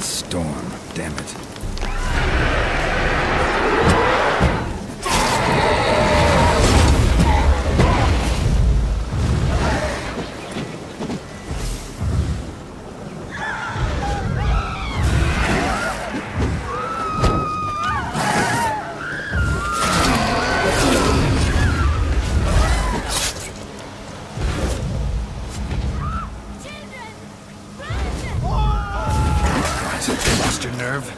storm, damn it. lost your nerve?